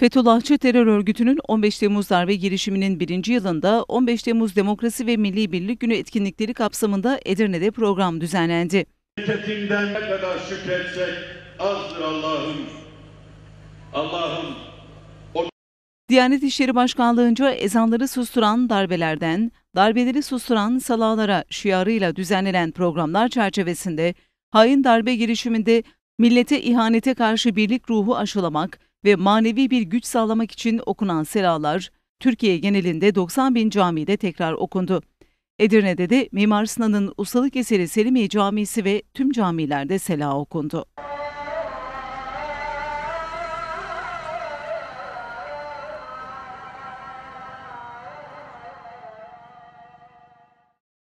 Fethullahçı terör örgütünün 15 Temmuz darbe girişiminin birinci yılında 15 Temmuz Demokrasi ve Milli Birlik Günü etkinlikleri kapsamında Edirne'de program düzenlendi. Nimetinden ne kadar şükretsek azdır Allah'ım. Allah'ım Diyanet İşleri Başkanlığı'nca ezanları susturan darbelerden, darbeleri susturan salalara şiarıyla düzenlenen programlar çerçevesinde hain darbe girişiminde millete ihanete karşı birlik ruhu aşılamak ve manevi bir güç sağlamak için okunan selalar, Türkiye genelinde 90 bin camide tekrar okundu. Edirne'de de Mimar Sinan'ın ustalık eseri Selimiye Camisi ve tüm camilerde sela okundu.